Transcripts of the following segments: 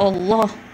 Allah.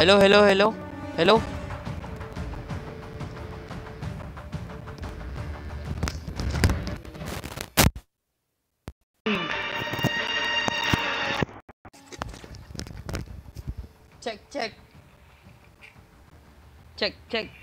Hello. Hello, hello, hello. Check, check. Check, check.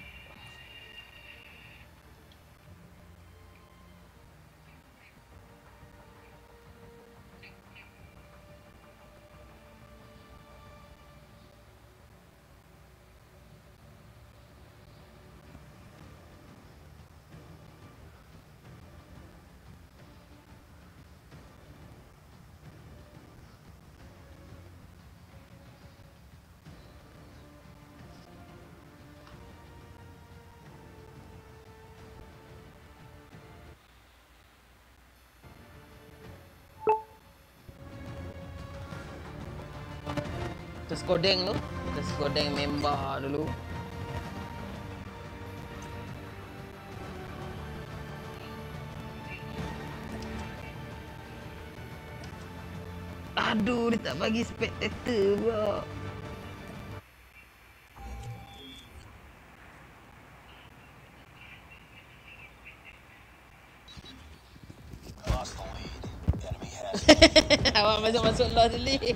Terus kodeng tu. Terus kodeng member dulu. Aduh, dia tak bagi spectator pula. Awak masuk-masuk lost lead.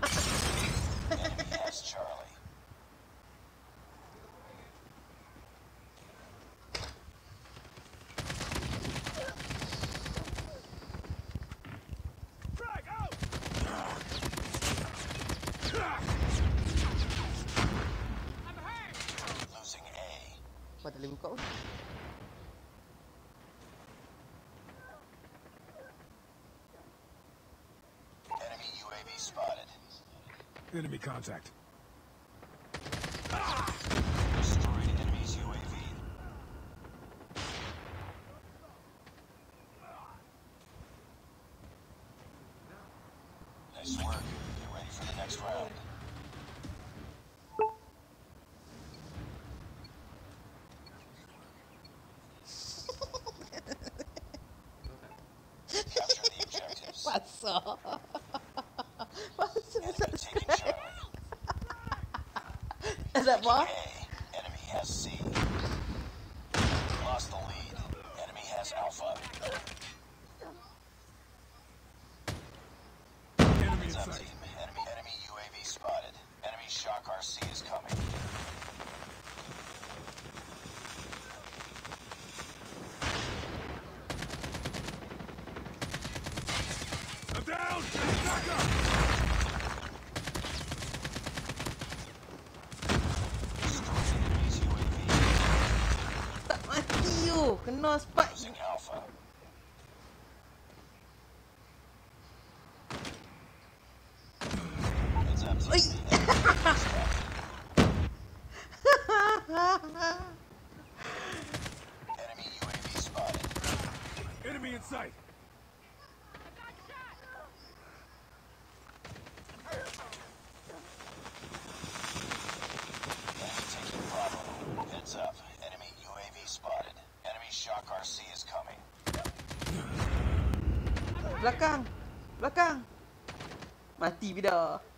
Enemy contact. Destroyed enemy's UAV. Nice work. Get ready for the next round. Capture the objectives. Pasal. Pasal tak apa. A. Enemy has C. Lost the lead. Enemy has Alpha. Enemy in It's up sight. team. Enemy, enemy UAV spotted. Enemy Shock RC Belakang. Belakang. Mati bidah.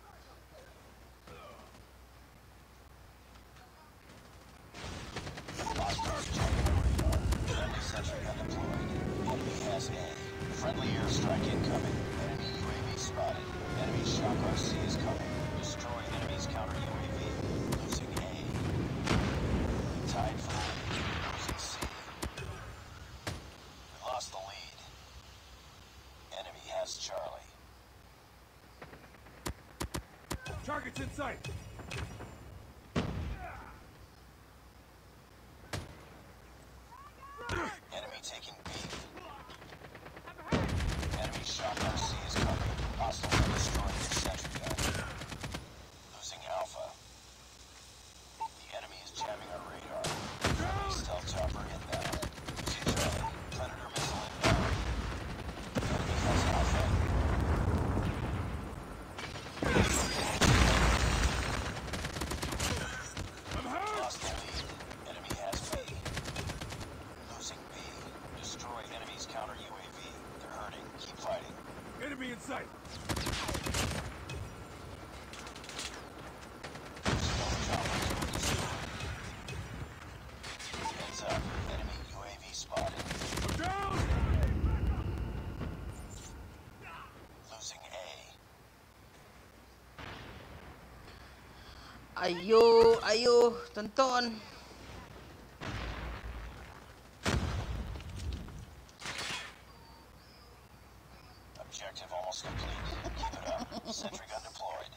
Ayuh, ayuh, tonton. Objective almost complete. Sentry gun deployed.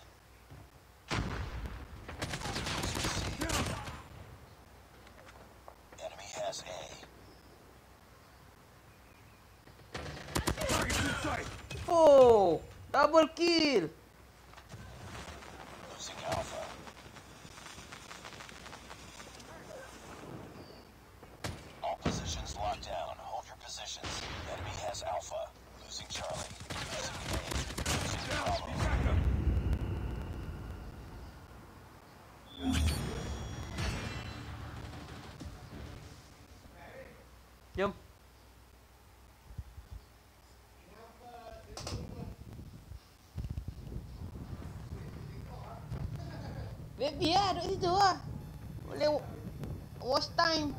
Enemy has A. Oh, double kill. Baby lah, duduk situ lah. Boleh watch time.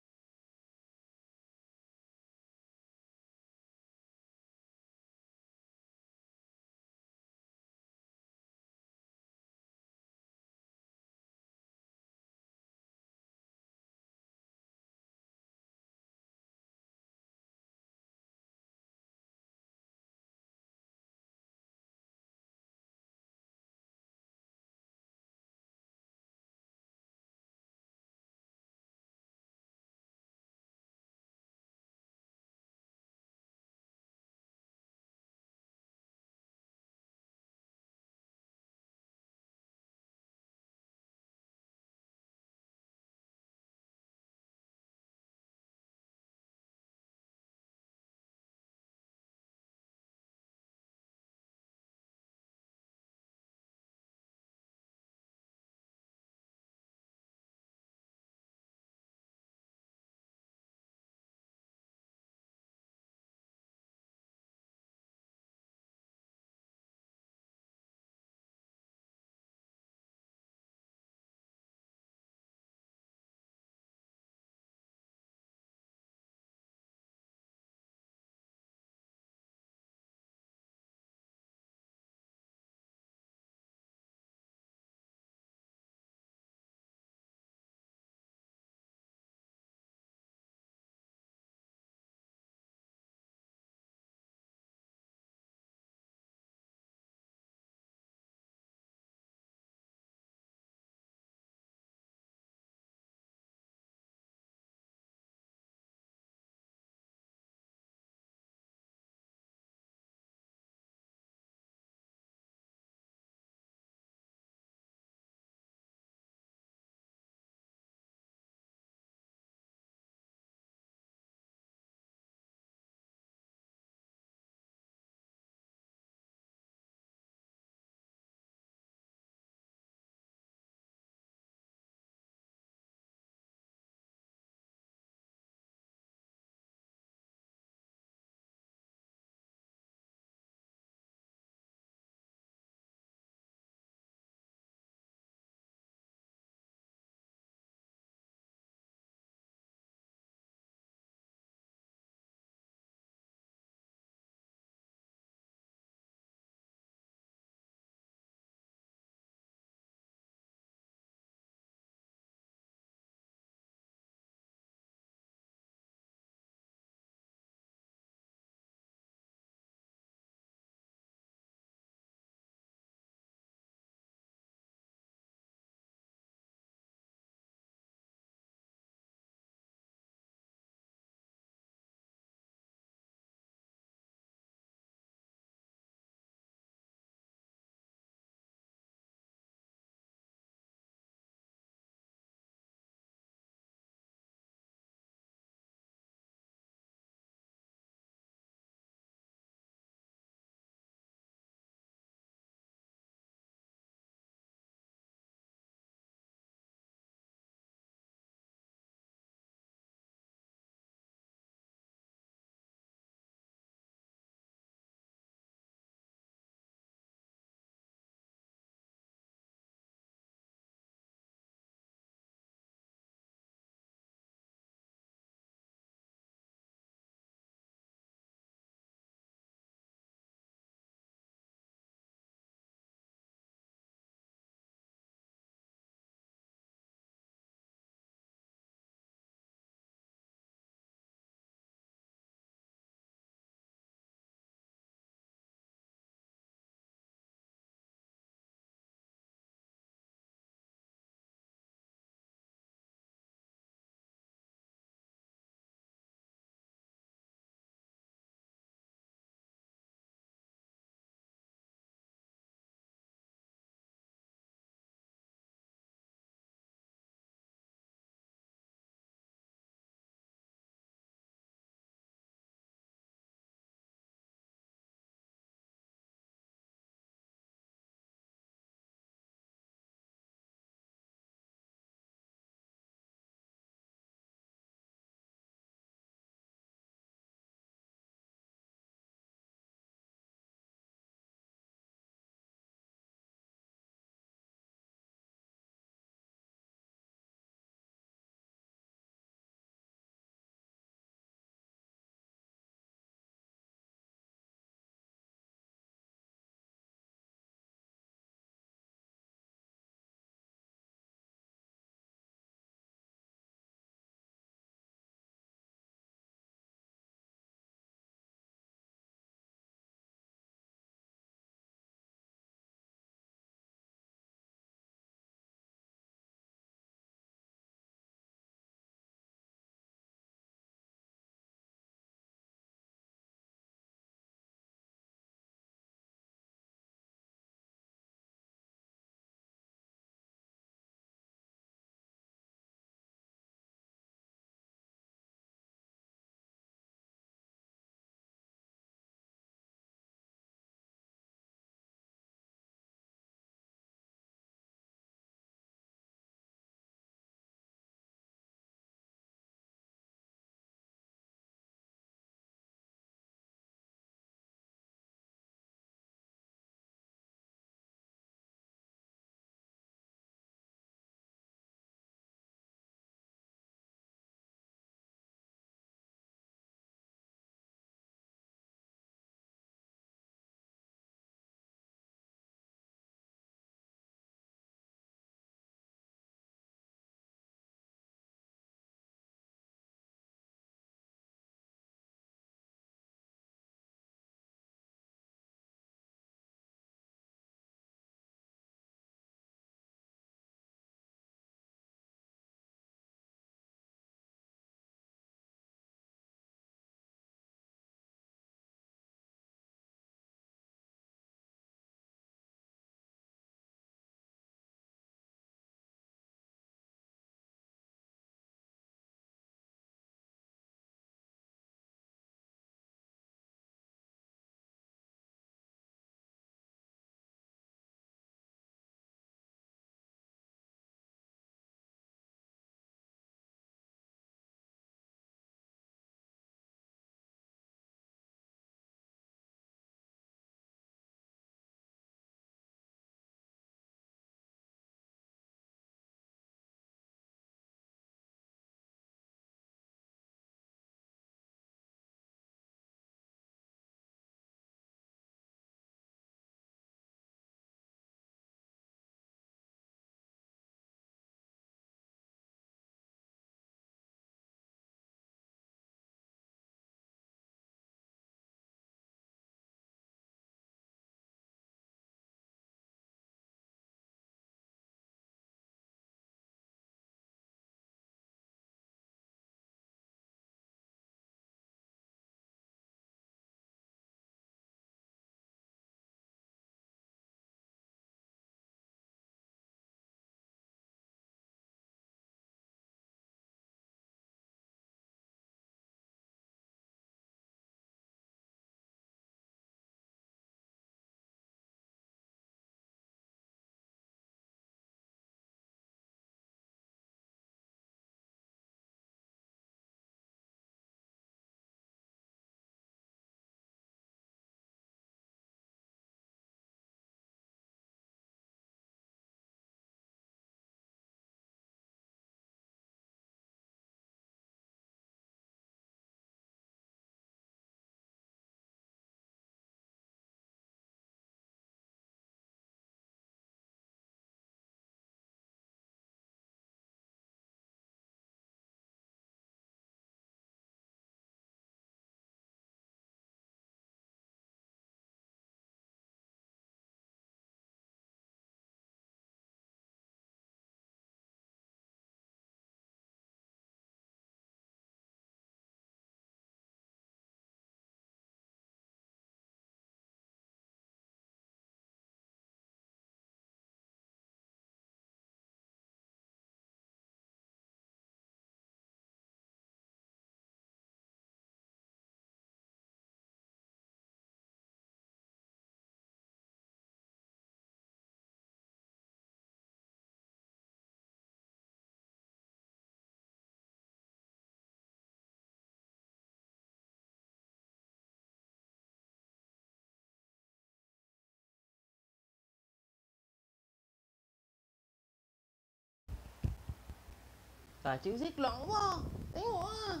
tài chữ giết lỗ quá. Đánh quá.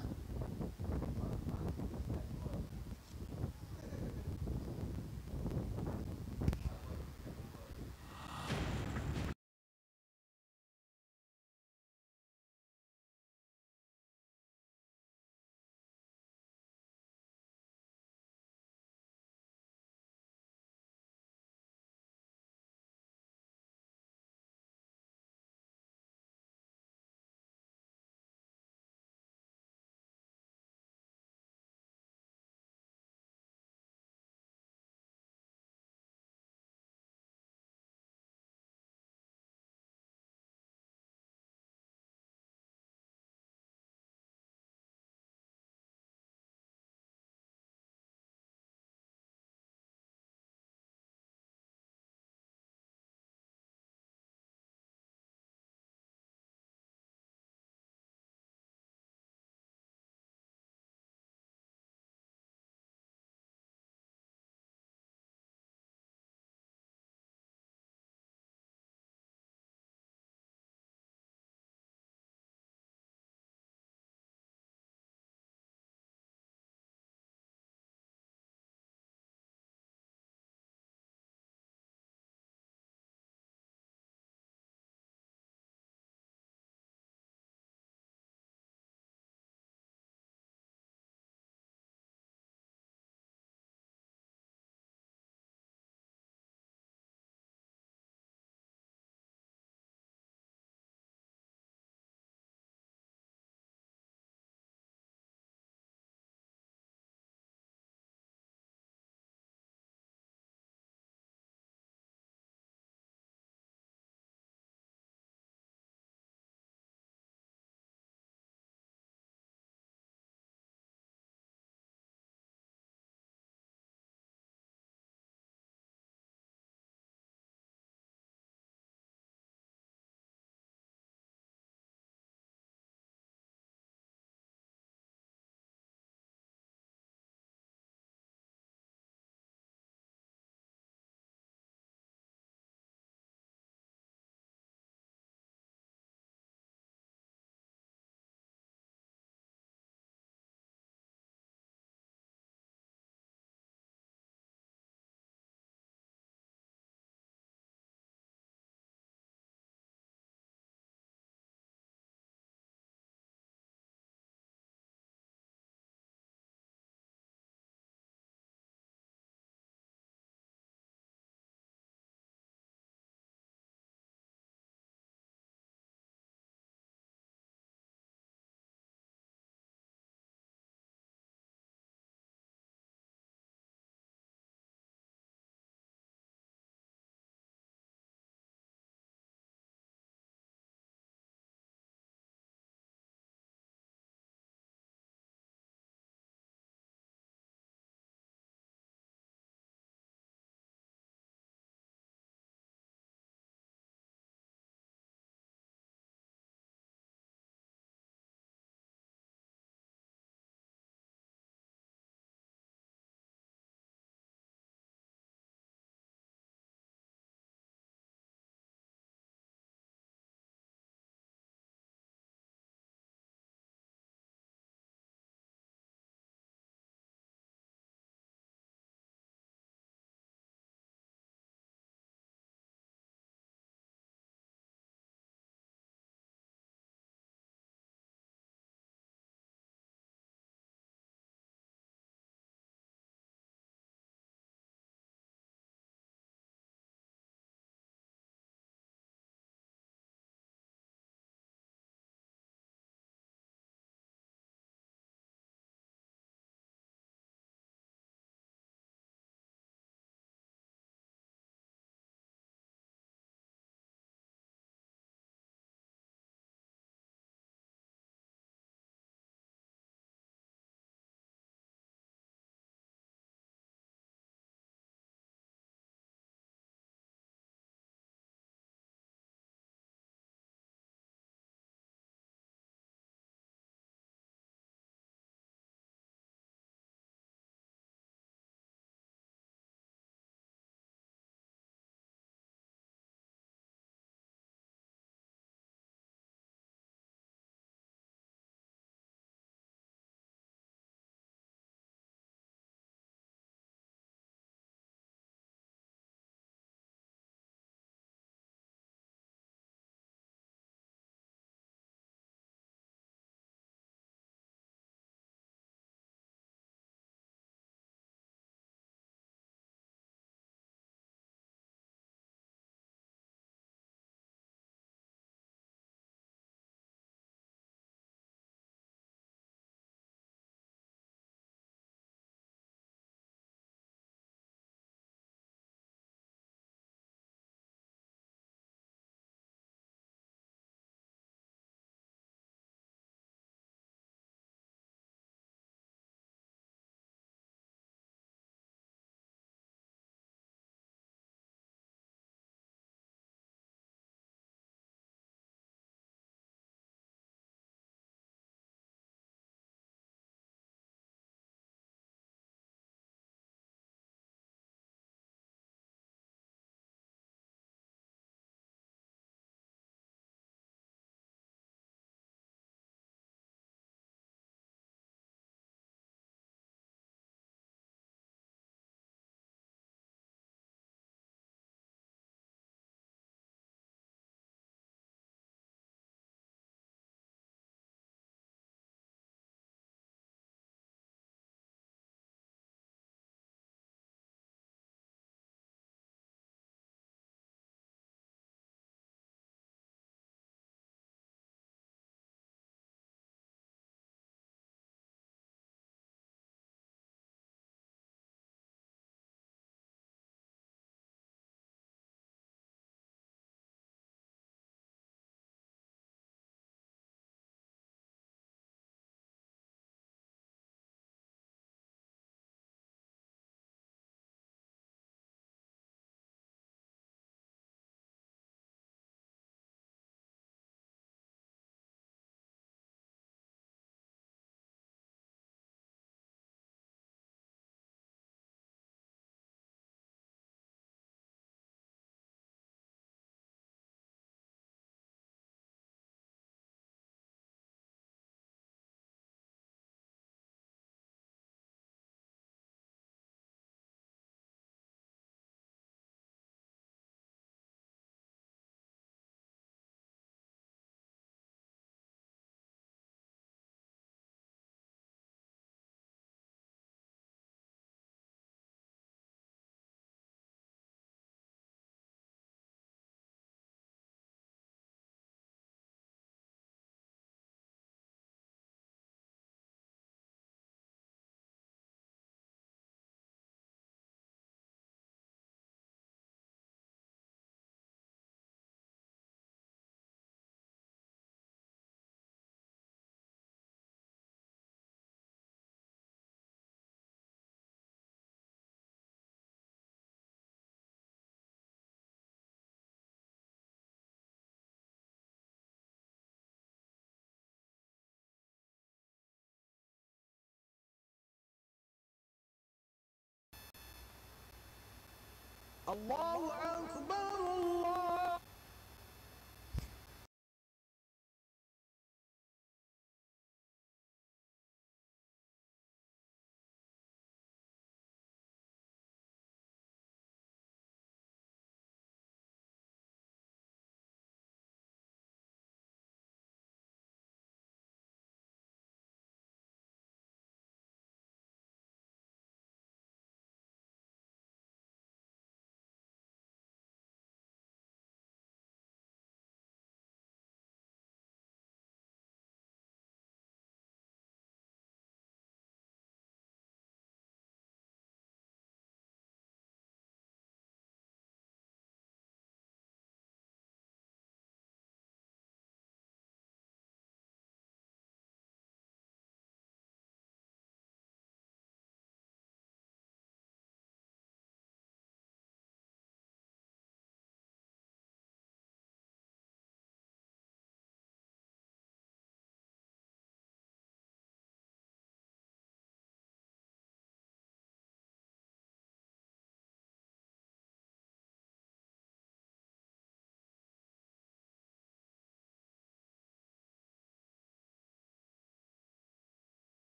Allahu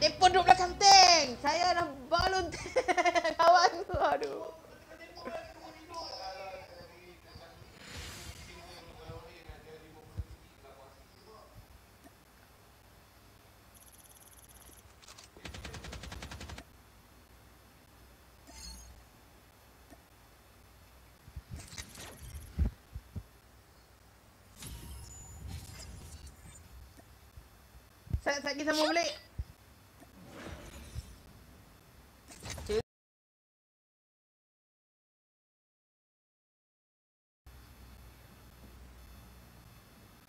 Depa duduk belakang tank. Saya nak balon tank. Kawan tu. Aduh. Saya kita sambung balik.